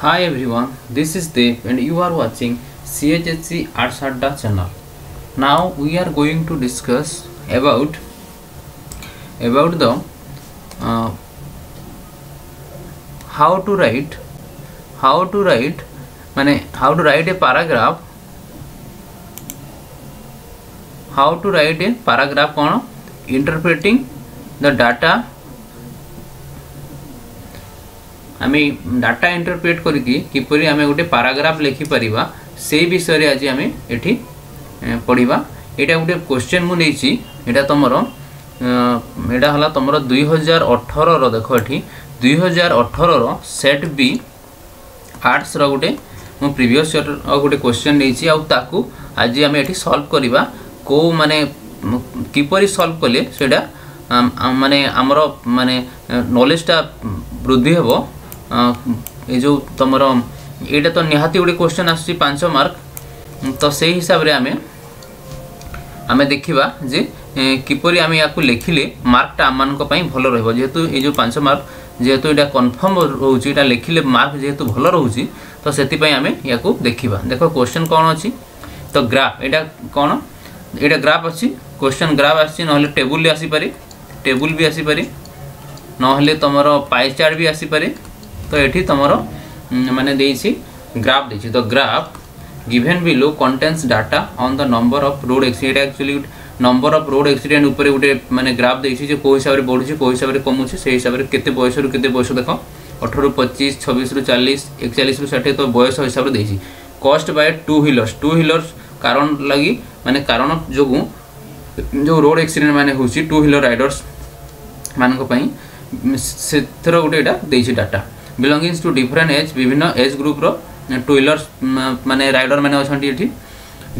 Hi everyone, this is Dev and you are watching CHHC Arts Adda channel. Now we are going to discuss about about the uh, how to write how to write মানে how to write a paragraph how to write a paragraph on interpreting the data আমি data interpret କରିକି କିପରି ଆମେ ଗୋଟେ paragraph ଲେଖିପାରିବା ସେଇ ବିଷୟରେ ଆଜି ଆମେ ଏଠି ପଢ଼ିବା ଏଇଟା ଗୋଟେ କୋଶ୍ଚେନ୍ ମୁଁ ନେଇଛି ଏଇଟା ତୁମର ଏଇଟା ହେଲା ତୁମର ଦୁଇ ହଜାର ଅଠରର ଦେଖ ଏଠି ଦୁଇ ହଜାର ଅଠରର ସେଟ୍ ବି ଆର୍ଟ୍ସର ଗୋଟେ ମୁଁ ପ୍ରିଭିୟସ୍ ଇୟର୍ର ଗୋଟେ କୋଶ୍ଚେନ୍ ନେଇଛି ଆଉ ତାକୁ ଆଜି ଆମେ ଏଠି ସଲ୍ଭ କରିବା କେଉଁ ମାନେ କିପରି ସଲ୍ଭ କଲେ ସେଇଟା ମାନେ ଆମର ମାନେ ନଲେଜଟା ବୃଦ୍ଧି ହେବ ये जो तुम यहाँ तो निहाती गोटे क्वेश्चन आस मार्क तो से हिसाब से आम आम देखा जे किपर आम या लिखिले मार्कटा आम भल रहा जेहेतु ये पांच मार्क जेहेतु यहाँ कनफर्म रोचा यहाँ लिखिले मार्क जेहेतु भल रोचे तो से आम या देखा देख क्वेश्चन कौन अच्छी तो ग्राफ यहाँ कौन यहाँ ग्राफ अच्छी क्वेश्चन ग्राफ आ टेबुल आसीपे टेबुल भी आसीपे ना तुम पाए चार्ट भी आसीपे तो ये तुम मैंने ग्राफ दे तो graph given below contains data on the number of road accident actually number of road accident उपर गोटे मैंने ग्राफ दे कौ हिसाब से बढ़ुच कौ हिसाब से कमुच्छे से हिसाब से कैसे बयस रु बयस देख अठर पचीस छब्स रु चालीस एक चालीस षाठी तो बयस हिसाब से caused by two wheelers two wheelers कारण लगी मानने कारण जो जो रोड एक्सीडेंट मैंने टू हिलर रईडर्स मानी से गोटे data belongings to different age ବିଭିନ୍ନ ଏଜ୍ ଗ୍ରୁପ୍ର ଟୁ ହ୍ୱିଲର୍ସ ମାନେ ରାଇଡ଼ର୍ମାନେ ଅଛନ୍ତି ଏଠି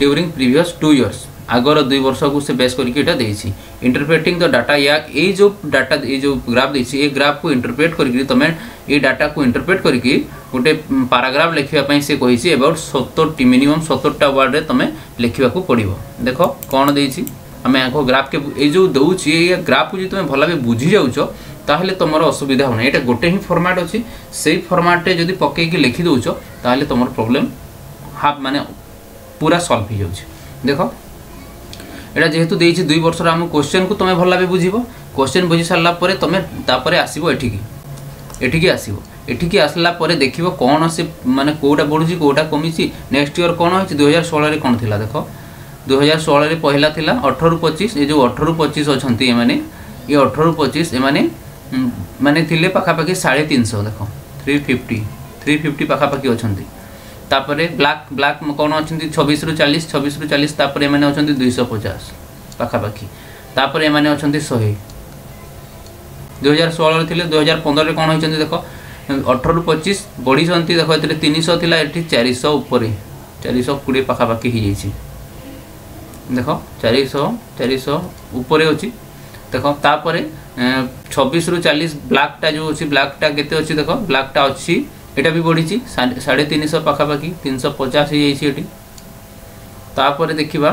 ଡ୍ୟୁରିଂ ପ୍ରିଭିୟସ୍ ଟୁ ଇୟର୍ସ ଆଗର ଦୁଇ ବର୍ଷକୁ ସେ ବେସ୍ କରିକି ଏଇଟା ଦେଇଛି ଇଣ୍ଟରପ୍ରେଟିଂ ଦ ଡାଟା ୟା ଏଇ ଯେଉଁ ଡାଟା ଏଇ ଯେଉଁ ଗ୍ରାଫ୍ ଦେଇଛି ଏ ଗ୍ରାଫ୍କୁ ଇଣ୍ଟରପ୍ରେଟ୍ କରିକି ତୁମେ ଏଇ ଡାଟାକୁ ଇଣ୍ଟରପ୍ରେଟ୍ କରିକି ଗୋଟେ ପାରାଗ୍ରାଫ୍ ଲେଖିବା ପାଇଁ ସେ କହିଛି ଏବାଉଟ୍ ସତୁରଟି ମିନିମମ୍ ସତୁରଟା ୱାର୍ଡ଼ରେ ତୁମେ ଲେଖିବାକୁ ପଡ଼ିବ ଦେଖ କ'ଣ ଦେଇଛି ଆମେ ଆଗ ଗ୍ରାଫ୍କେ ଏଇ ଯେଉଁ ଦେଉଛି ଏ ଗ୍ରାଫ୍କୁ ଯଦି ତୁମେ ଭଲ ଭାବେ ବୁଝିଯାଉଛ তাহলে তোমার অসুবিধা হবে না এটা গোটে হি ফর্মাট অছি সেই ফর্মাটে যদি পকাইকি লিখি দেউছ তাহলে তোমার প্রোবলেম হাফ মানে পুরা সলভ হয়ে যাচ্ছে দেখ এটা যেহেতু দিয়েছি দুই বর্ষর আমি কোশ্চেনকু তুমি ভাল ভাবে বুঝব কোশ্চেন বুঝি সারা পরে তুমি তাপরে আসব এঠিকি এঠিকি আসব এঠিকি আসলা পরে দেখিব কোণ সে মানে কোটা বড়ুছি কোটা কমিছি নেক্সট ইয়ার কোণ হয়েছে দুই হাজার ষোলরে কোণ লা দেখ দুই হাজার ষোলরে পহিলা লা অঠর পঁচিশ এ যে অঠর পঁচিশ অনেক এমানে ये अठर पचिश एम ମାନେ ଥିଲେ ପାଖାପାଖି ସାଢ଼େ ତିନିଶହ ଦେଖ ଥ୍ରୀ ଫିଫ୍ଟି ଥ୍ରୀ ଫିଫ୍ଟି ପାଖାପାଖି ଅଛନ୍ତି ତାପରେ ବ୍ଲାକ୍ ବ୍ଲାକ୍ କ'ଣ ଅଛନ୍ତି ଛବିଶରୁ ଚାଳିଶ ଛବିଶରୁ ଚାଳିଶ ତାପରେ ଏମାନେ ଅଛନ୍ତି ଦୁଇଶହ ପଚାଶ ପାଖାପାଖି ତାପରେ ଏମାନେ ଅଛନ୍ତି ଶହେ ଦୁଇହଜାର ଷୋହଳରେ ଥିଲେ ଦୁଇହଜାର ପନ୍ଦରରେ କ'ଣ ହୋଇଛନ୍ତି ଦେଖ ଅଠରରୁ ପଚିଶ ବଢ଼ିଛନ୍ତି ଦେଖ ଏଥିରେ ତିନିଶହ ଥିଲା ଏଠି ଚାରିଶହ ଉପରେ ଚାରିଶହ କୋଡ଼ିଏ ପାଖାପାଖି ହେଇଯାଇଛି ଦେଖ ଚାରିଶହ ଚାରିଶହ ଉପରେ ଅଛି ଦେଖ ତାପରେ ଛବିଶରୁ ଚାଳିଶ ବ୍ଲାକ୍ଟା ଯେଉଁ ଅଛି ବ୍ଲାକ୍ଟା କେତେ ଅଛି ଦେଖ ବ୍ଲାକ୍ଟା ଅଛି ଏଇଟା ବି ବଢ଼ିଛି ସାଢ଼େ ତିନିଶହ ପାଖାପାଖି ତିନିଶହ ପଚାଶ ହେଇଯାଇଛି ଏଠି ତାପରେ ଦେଖିବା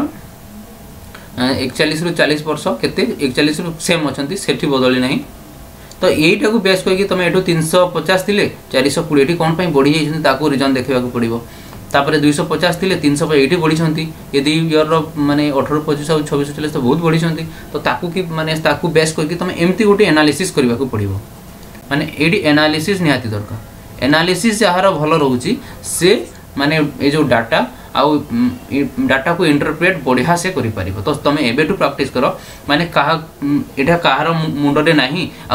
ଏକଚାଳିଶରୁ ଚାଳିଶ ବର୍ଷ କେତେ ଏକଚାଳିଶରୁ ସେମ୍ ଅଛନ୍ତି ସେଠି ବଦଳି ନାହିଁ ତ ଏଇଟାକୁ ବେସ୍ କରିକି ତୁମେ ଏଠୁ ତିନିଶହ ପଚାଶ ଥିଲେ ଚାରିଶହ କୋଡ଼ିଏ ଏଠି କ'ଣ ପାଇଁ ବଢ଼ିଯାଇଛନ୍ତି ତାକୁ ରିଜନ୍ ଦେଖିବାକୁ ପଡ଼ିବ ତାପରେ ଦୁଇଶହ ପଚାଶ ଥିଲେ ତିନିଶହ ଏଇଟି ବଢ଼ିଛନ୍ତି ଏ ଦୁଇ ଇୟର୍ର ମାନେ ଅଠର ପଚିଶ ଆଉ ଛବିଶ ଥିଲେ ତ ବହୁତ ବଢ଼ିଛନ୍ତି ତ ତାକୁ କି ମାନେ ତାକୁ ବେସ୍ କରିକି ତୁମେ ଏମିତି ଗୋଟେ ଏନାଲିସିସ୍ କରିବାକୁ ପଡ଼ିବ ମାନେ ଏଇଠି ଏନାଲିସିସ୍ ନିହାତି ଦରକାର ଏନାଲିସିସ୍ ଯାହାର ଭଲ ରହୁଛି ସେ ମାନେ ଏ ଯେଉଁ ଡାଟା आउ डाटा को इंटरप्रेट बढ़िया से कर तो तुम एवे प्राक्ट कर मानने यहाँ कह मुंडे ना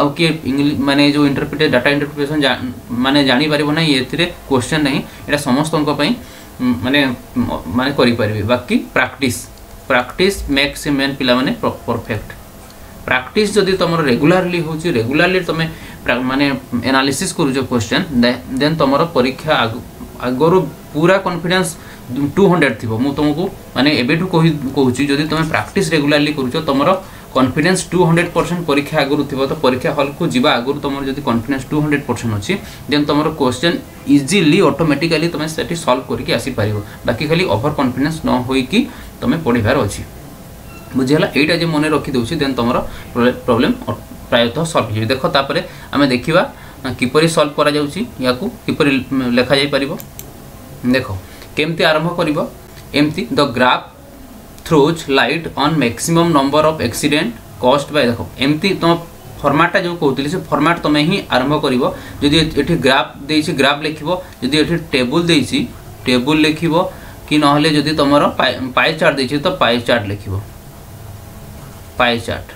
आउ किए मानने जो इंटरप्रिटेड डाटा इंटरप्रिटेसन मानने जापर ना ये क्वेश्चन ना ये समस्त मानने मानने बाकी practice practice makes a man पे परफेक्ट प्राक्ट जदि तुम रेगुलाली हो रेगुलाली तुम मानने एनालीसी करोश्चे दे तुम परीक्षा आगर पूरा कन्फिडेन्स টু ହଣ୍ଡ୍ରେଡ଼ ଥିବ ମୁଁ ତୁମକୁ ମାନେ ଏବେଠୁ କହୁଛି ଯଦି ତୁମେ ପ୍ରାକ୍ଟିସ୍ ରେଗୁଲାରଲି କରୁଛ ତୁମର କନଫିଡେନ୍ସ ଟୁ ହଣ୍ଡ୍ରେଡ଼ ପରସେଣ୍ଟ ପରୀକ୍ଷା ଆଗରୁ ଥିବ ତ ପରୀକ୍ଷା ହଲ୍କୁ ଯିବା ଆଗରୁ ତୁମର ଯଦି କନଫିଡେନ୍ସ ଟୁ ହଣ୍ଡ୍ରେଡ଼ ପରସେଣ୍ଟ ଅଛି ଦେନ୍ ତୁମର କ୍ୱେଶ୍ଚନ୍ ଇଜିଲି ଅଟୋମେଟିକାଲି ତୁମେ ସେଠି ସଲ୍ଭ କରିକି ଆସିପାରିବ ବାକି ଖାଲି ଓଭର କନଫିଡେନ୍ସ ନ ହୋଇକି ତୁମେ ପଢ଼ିବାର ଅଛି ବୁଝିଗଲା ଏଇଟା ଯେ ମନେ ରଖିଦେଉଛି ଦେନ୍ ତୁମର ପ୍ରୋବ୍ଲେମ୍ ପ୍ରାୟତଃ ସଲ୍ଭ ହେଇଯିବ ଦେଖ ତାପରେ ଆମେ ଦେଖିବା କିପରି ସଲ୍ଭ କରାଯାଉଛି ୟାକୁ କିପରି ଲେଖାଯାଇପାରିବ ଦେଖ কেমতি আরম্ভ করব এমতি the graph throws light on maximum number of accident caused by দেখ এমতি তোমার ফর্মাটটা যে কৌলি সে ফর্মাট তুমি হি আরম্ভ করব যদি এটি গ্রাফ দিয়েছি গ্রাফ লিখব যদি এটি টেবুল দিয়েছি টেবুল লিখব কি নহলে যদি তোমার পাই চার্ট দিয়েছি তো পাই চার্ট লিখব পাই চার্ট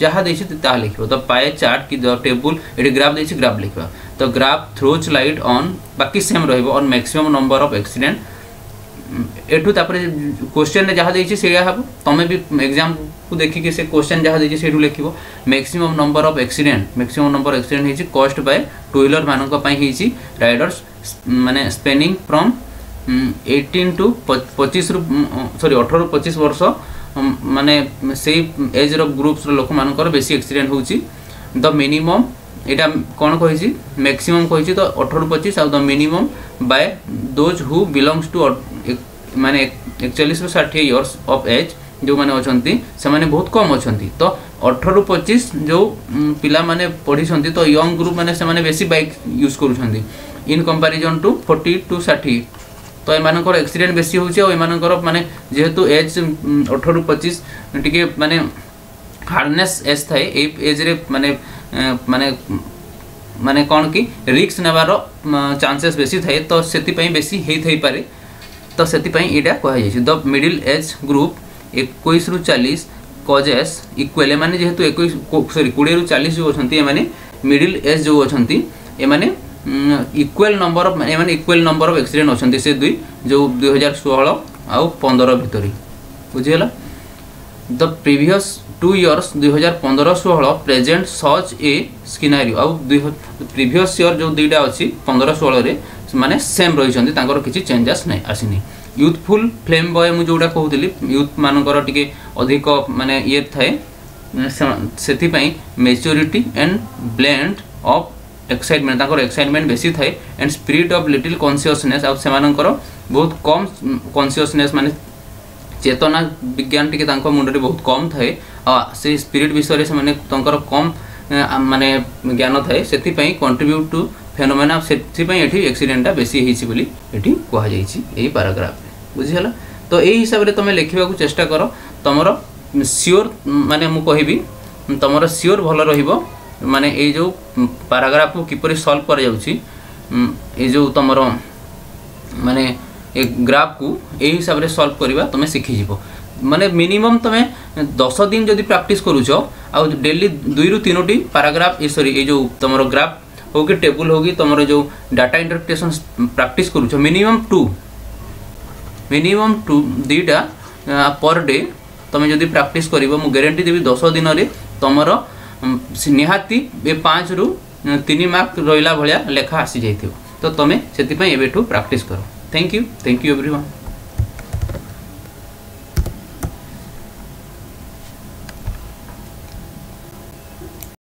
যাহা দিয়েছি তাহা লিখব তো পাই চার্ট কি টেবুল এটি গ্রাফ দিয়েছি গ্রাফ লিখবা তো গ্রাফ থ্রোজ লাইট অন বাকি same রহব on maximum number of accident এঠু তাপরে কোশ্চেন্রে যা দিয়েছি সেয়া হব তুমি বি এক্সামকু দেখিকি সে কোশ্চেন যা দিয়েছি সেইটু লিখব maximum number of accident maximum number accident হয়েছে কস্ট বাই টু হুইলর মানক পাই হয়েছি রাইডর্স মানে স্পেনিং ফ্রম এইটিন টু পঁচিশ রু সরি অঠর পঁচিশ বর্ষ মানে সেই এজর গ্রুপসর লোকমানকর বেশি এক্সিডেন্ট হচ্ছে দ মিনিমম এটা କ'ଣ କହିଛି ମ୍ୟାକ୍ସିମମ୍ କହିଛି ତ ଅଠରରୁ ପଚିଶ ଆଉ the minimum by those who belongs to मैंने एकचाली रु षाठी इयर्स अफ एज जो मैंने अच्छा से मैंने बहुत कम अच्छा तो अठर रु पचीस जो पाने पढ़ी तो यंग ग्रुप मैंने बेस बैक यूज कर इन कंपेरिजन टू फोर्टी टू षाठी तो ये एक्सीडेट हो होने जेहेतु एज अठर पचीस टी मैंने हार्डने एज थाए एज्रे मैंने मानने मानने कौन कि रिक्स नेबार चानसेस बेसी थाए तो से बेसी हो पारे ତ ସେଥିପାଇଁ ଏଇଟା କୁହାଯାଇଛି ଦ ମିଡ଼ିଲ୍ ଏଜ୍ ଗ୍ରୁପ୍ ଏକୋଇଶରୁ ଚାଳିଶ କଜେସ୍ ଇକ୍ୱାଲ୍ ଏମାନେ ଯେହେତୁ ଏକୋଇଶ ସରି କୋଡ଼ିଏରୁ ଚାଳିଶ ଯେଉଁ ଅଛନ୍ତି ଏମାନେ ମିଡ଼ିଲ୍ ଏଜ୍ ଯେଉଁ ଅଛନ୍ତି ଏମାନେ ଇକ୍ୱାଲ୍ ନମ୍ବର ଅଫ୍ ଏମାନେ ଇକ୍ୱାଲ୍ ନମ୍ବର ଅଫ୍ ଏକ୍ସିଡେଣ୍ଟ ଅଛନ୍ତି ସେ ଦୁଇ ଯେଉଁ ଦୁଇହଜାର ଷୋହଳ ଆଉ ପନ୍ଦର ଭିତରେ ବୁଝିଗଲା ଦ ପ୍ରିଭିୟସ୍ ଟୁ ଇୟର୍ସ ଦୁଇହଜାର ପନ୍ଦର ଷୋହଳ ପ୍ରେଜେଣ୍ଟ ସଚ୍ ଏ ସ୍କିନାରିଓ ଆଉ ଦୁଇ ପ୍ରିଭିୟସ୍ ଇୟର୍ ଯେଉଁ ଦୁଇଟା ଅଛି ପନ୍ଦର ଷୋହଳରେ ସେମାନେ ସେମ୍ ରହିଛନ୍ତି ତାଙ୍କର କିଛି ଚେଞ୍ଜେସ୍ ନାହିଁ ଆସିନି ୟୁଥଫୁଲ୍ ଫ୍ଲେମ୍ ବୟ ମୁଁ ଯେଉଁଟା କହୁଥିଲି ୟୁଥମାନଙ୍କର ଟିକେ ଅଧିକ ମାନେ ଇଏ ଥାଏ ସେଥିପାଇଁ maturity and blend of excitement ତାଙ୍କର ଏକ୍ସାଇଟମେଣ୍ଟ ବେଶୀ ଥାଏ and spirit of little consciousness ଆଉ ସେମାନଙ୍କର ବହୁତ କମ୍ କନସିୟସନେସ୍ ମାନେ ଚେତନା ବିଜ୍ଞାନ ଟିକେ ତାଙ୍କ ମୁଣ୍ଡରେ ବହୁତ କମ୍ ଥାଏ ଆଉ ସେଇ ସ୍ପିରିଟ୍ ବିଷୟରେ ସେମାନେ ତାଙ୍କର କମ୍ ମାନେ ଜ୍ଞାନ ଥାଏ ସେଥିପାଇଁ କଣ୍ଟ୍ରିବ୍ୟୁଟ୍ ଟୁ ଫେନୋମେନା ସେଥିପାଇଁ ଏଠି ଏକ୍ସିଡେଣ୍ଟଟା ବେଶୀ ହେଇଛି ବୋଲି ଏଠି କୁହାଯାଇଛି ଏହି ପାରାଗ୍ରାଫରେ ବୁଝିଗଲା ତ ଏହି ହିସାବରେ ତୁମେ ଲେଖିବାକୁ ଚେଷ୍ଟା କର ତୁମର ସିଓର ମାନେ ମୁଁ କହିବି ତୁମର ସିଓର ଭଲ ରହିବ ମାନେ ଏଇ ଯେଉଁ ପାରାଗ୍ରାଫକୁ କିପରି ସଲ୍ଭ କରାଯାଉଛି ଏଇ ଯେଉଁ ତୁମର ମାନେ ଏ ଗ୍ରାଫକୁ ଏହି ହିସାବରେ ସଲ୍ଭ କରିବା ତୁମେ ଶିଖିଯିବ ମାନେ ମିନିମମ୍ ତୁମେ ଦଶ ଦିନ ଯଦି ପ୍ରାକ୍ଟିସ୍ କରୁଛ ଆଉ ଡେଲି ଦୁଇରୁ ତିନୋଟି ପାରାଗ୍ରାଫ ସରି ଏଇ ଯେଉଁ ତୁମର ଗ୍ରାଫ हो कि टेबुल कि तुम तो जो डाटा इंटरप्रिटेसन प्राक्ट कर मिनिमम टू मिनिमम टू दुईटा पर डे तुम जब प्राक्ट कर ग्यारंटी देवी दस दिन में तुम तो निहाती पाँच रु तीन मार्क रहा भाया लेखा आसी जाइए तो तुम से प्राक्ट करो thank you thank you every